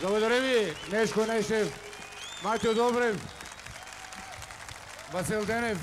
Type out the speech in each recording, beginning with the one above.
Благодаря ви, Нешко Нешев, Матио Добрев, Васил Денев,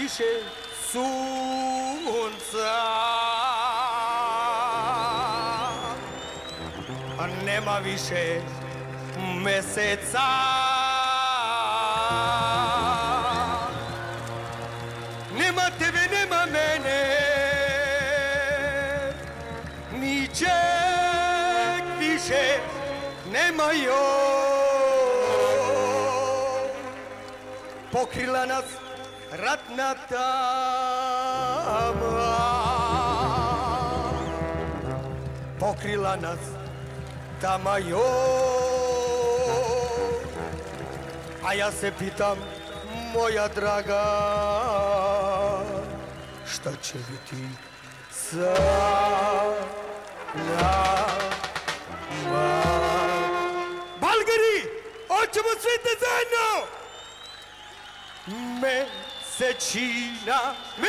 Више сунца. А нема више месеца. Нема тебе, нема мене, ничек више нема јо. Покрила нас ratna tama Pokrila nas tama joj A ja se pitam, moja draga Šta će biti sa nama Balgari, hoćemo svi te zajedno! Seçina mi?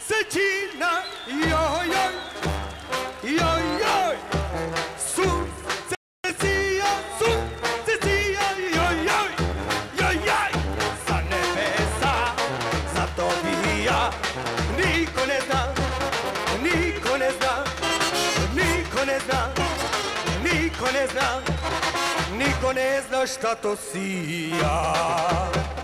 Seçina Yoy yoy Yoy yoy Su Sesiya Su Sesiya Yoy Sa nebesa Za to ja. Niko ne zna Niko ne zna Niko ne zna Niko ne zna Niko ne zna šta to sija.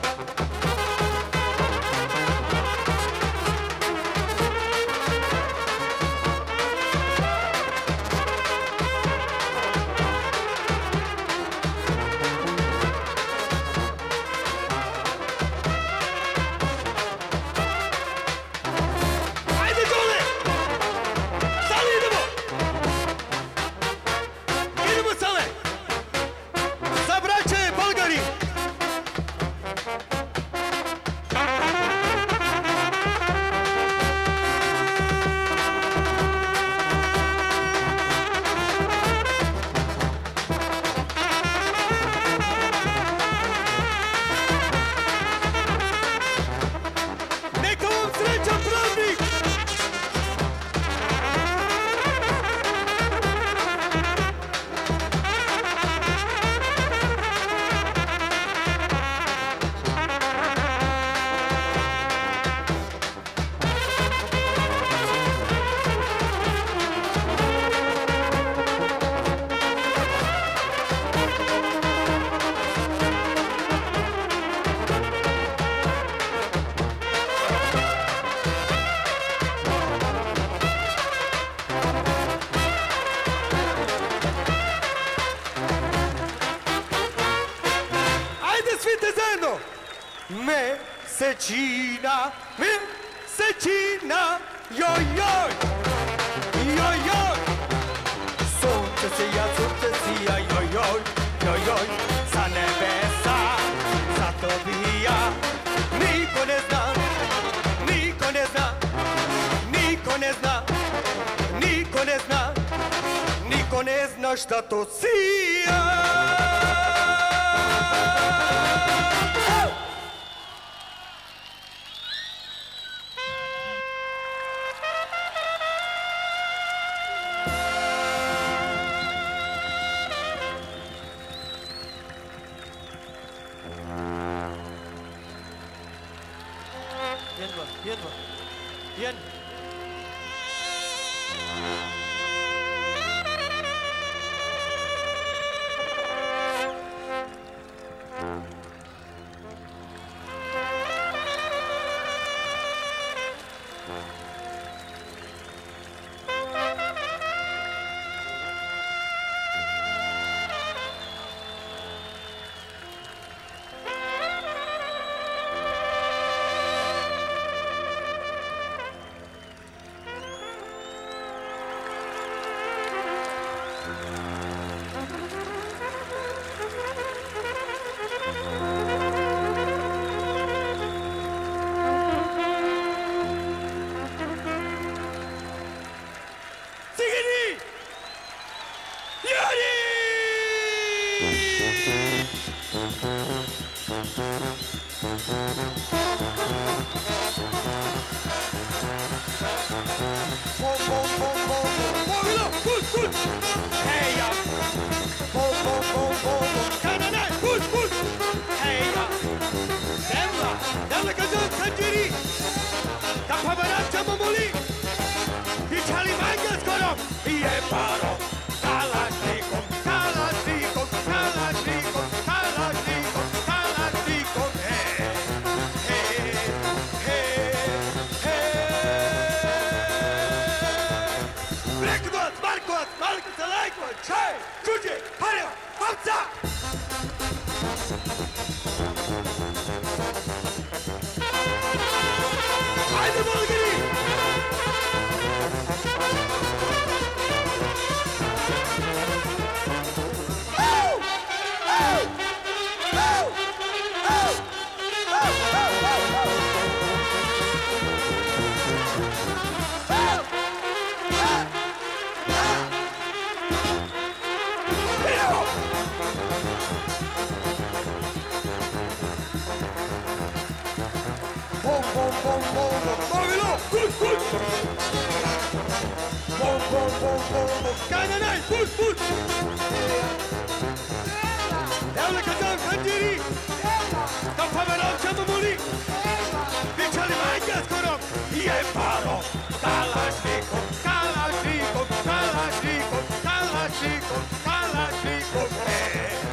Ajde svi te zajedno! Mesečina, mesečina, joj, joj. Sunce sija, sunce joj, joj, sa nebesa, zato vija. Niko ne zna, niko ne zna, niko ne zna, niko ne zna, niko ne zna šta to sija. Oh! Keine Nein, Fuß, Fuß! Devle kaçan kaçeri! Kafa ver alçamı moli! Salvaje skoro je paro. Kalašnikov, kalašnikov, kalašnikov, kalašnikov, kalašnikov, kalašnikov,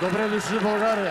Dobre liczne Bułgary.